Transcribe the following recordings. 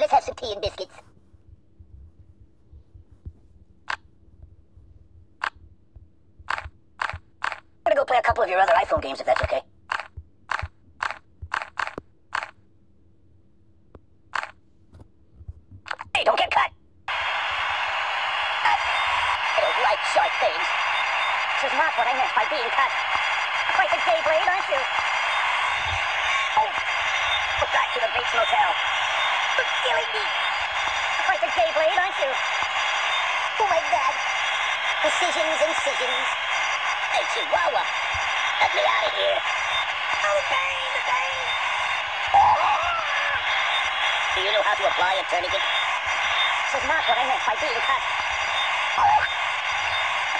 let's have some tea and biscuits. I'm gonna go play a couple of your other iPhone games if that's okay. Hey, don't get cut! I don't like short things. This is not what I meant by being cut. Quite the gay blade, aren't you? Oh, back to the Bates Motel. You're killing me. Quite the gay blade, aren't you? Oh my god. Decisions, incisions. Hey, Chihuahua. Let me out of here. Oh, pain, the pain. Do you know how to apply a tourniquet? This is not what I meant by being cut.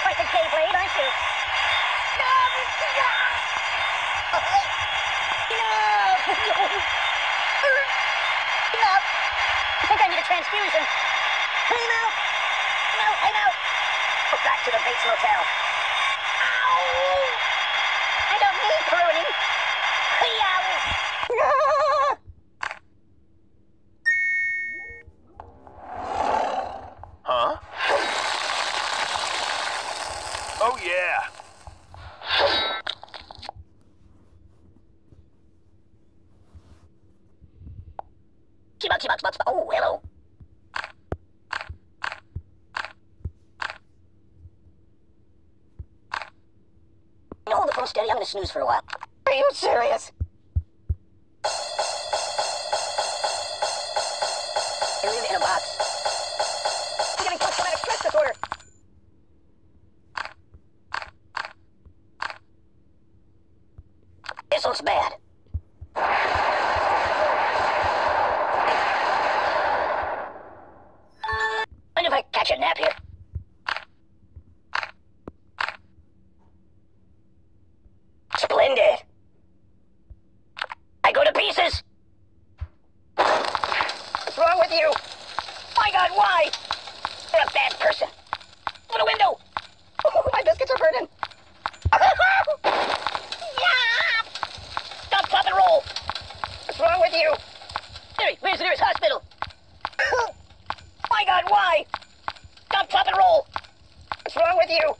Quite the gay blade, aren't you? No! No! No! I think I need a transfusion. Clean out! No, I'm out. Go back to the Bates Motel. Ow! I don't need pruning. Ow! Huh? Oh, yeah. Chibok, chibok, chibok, chibok. Oh, hello. You know, hold the snooze for a while. Are you serious? I live in a box. I'm getting post-traumatic stress disorder. This looks bad. Mind if I catch a nap here? Splendid. I go to pieces. What's wrong with you? My God, why? You're a bad person. Open a window. Oh, my biscuits are burning. Stop, drop, and roll. What's wrong with you? Harry, where's the nearest hospital? My God, why? Stop, drop, and roll. What's wrong with you?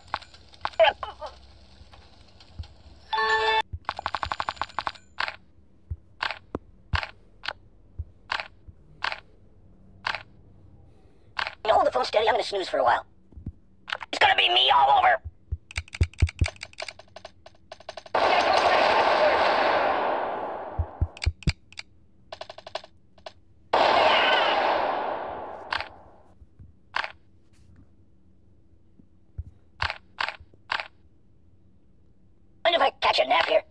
You're a- You hold the phone steady. I'm gonna snooze for a while. It's gonna be me all over. Mind if I catch a nap here?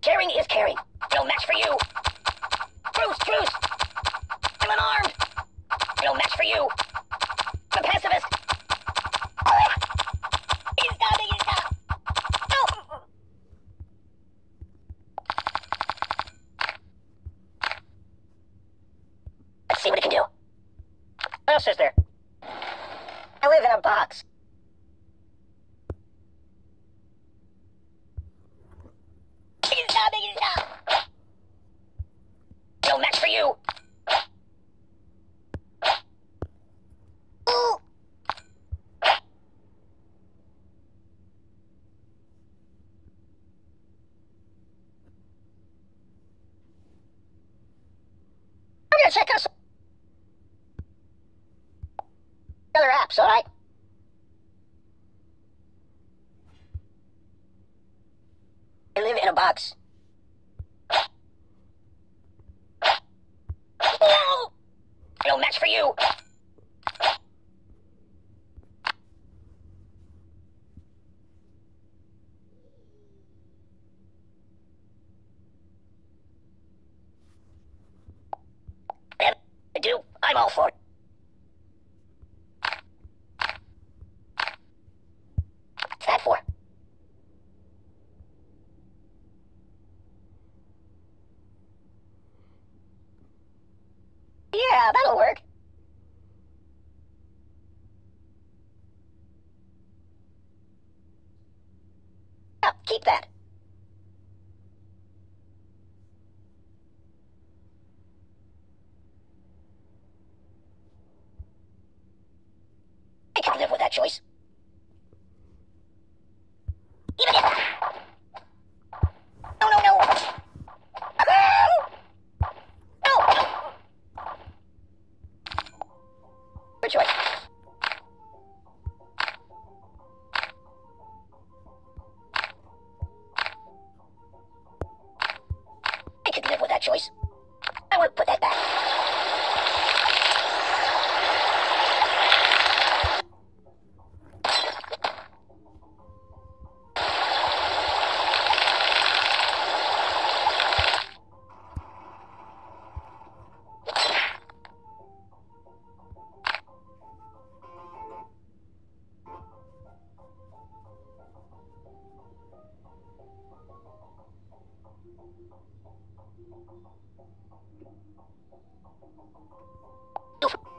Caring is caring. No match for you. Truce! I'm unarmed! No match for you! I'm a pacifist! He's stopping, he's stop! No! Let's see what it can do. What else is there? I live in a box. He's stopping, he's stop! No match for you! Ooh. I'm gonna check out some apps, alright? I live in a box. No! No match for you! Yeah, I do. I'm all for it. What's that for? Yeah, that'll work. Yeah, keep that. that choice.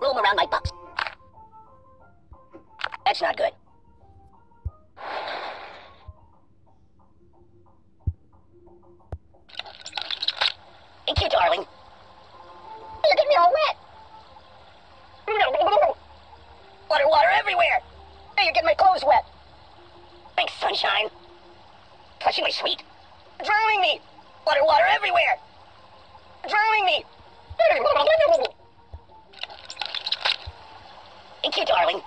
Roam around my box. That's not good. Thank you, darling. You're getting me all wet. Water, water everywhere. Hey, you're getting my clothes wet. Thanks, sunshine. Touching my sweet. Drowning me. Water, water everywhere. Thank you, darling.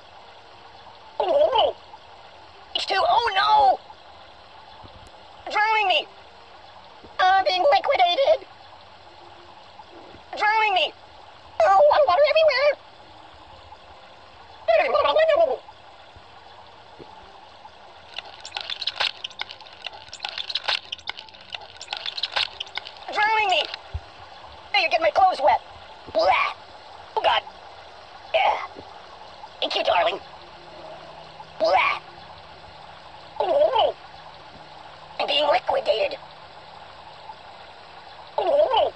It's too. Oh no! Drowning me. I'm being liquidated. Drowning me. Oh, water everywhere. Drowning me. Hey, you're getting my clothes wet. Blah. Oh, God. Yeah. Thank you, darling. Blah. Oh, I'm being liquidated. Oh,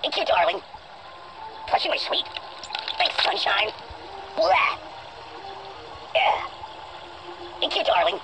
Thank you, darling. Touching my sweet. Thanks, sunshine. Blah. Yeah. Thank you, darling.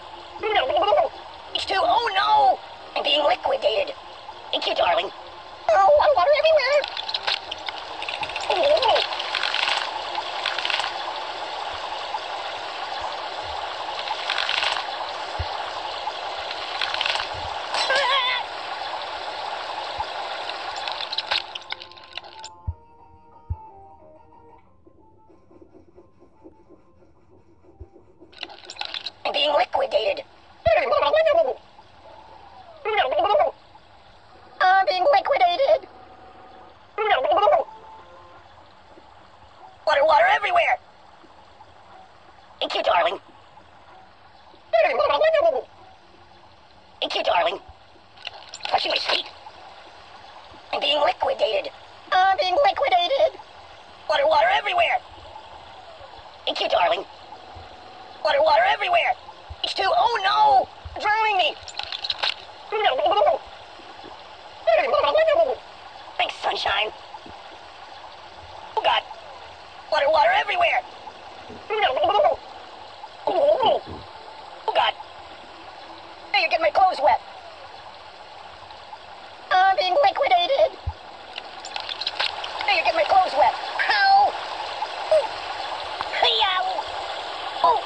Being liquidated. I'm being liquidated. Water, water everywhere. Thank you, darling. Thank you, darling. Touching my sweet. I'm being liquidated. I'm being liquidated. Water, water everywhere. Thank you, darling. Water, water everywhere. It's too. Oh no! Drowning me. Thanks, sunshine. Oh God. Water, water everywhere. Oh God. Hey, you're getting my clothes wet. I'm being liquidated. Hey, you're getting my clothes wet. Ow! Hey-ow! Oh!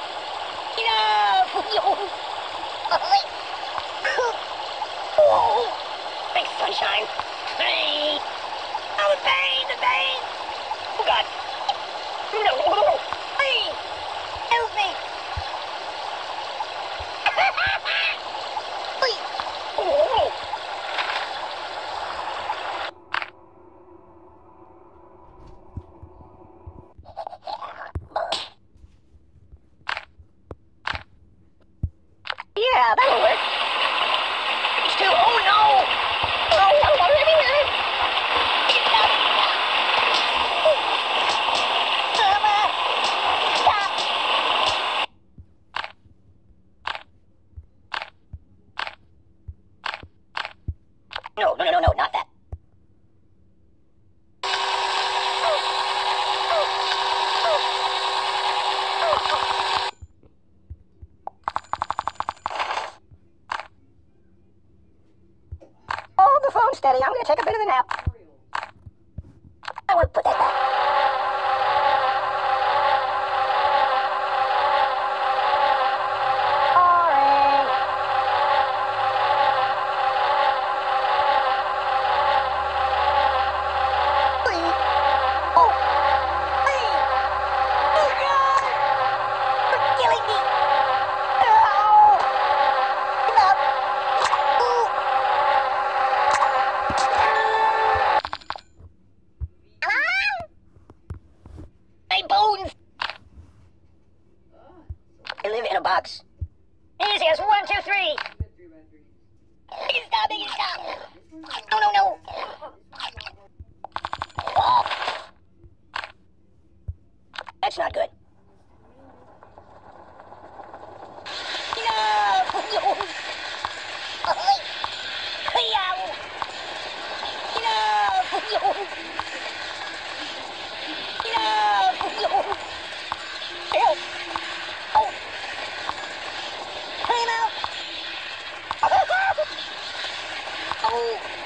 Enough! Yo! Oh! Thanks, sunshine. Hey! Oh, the pain, the pain! Oh, God. Hey! Help me! Hey! Oh! That'll work. Oh no! ako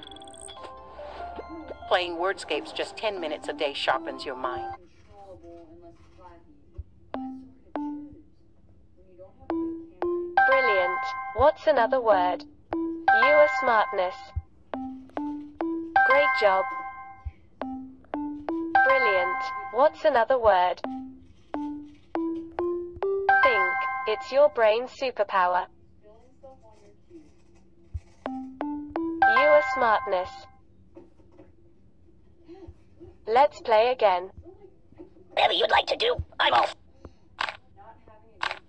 Playing wordscapes just 10 minutes a day sharpens your mind. Brilliant. What's another word? You are smartness. Great job. Brilliant. What's another word? Think. It's your brain's superpower. You are smartness. Let's play again. Whatever you'd like to do, I'm off. I'm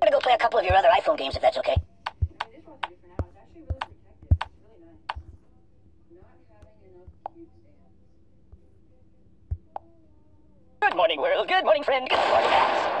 gonna go play a couple of your other iPhone games if that's okay. Good morning, world. Good morning, friend. Good morning, ass.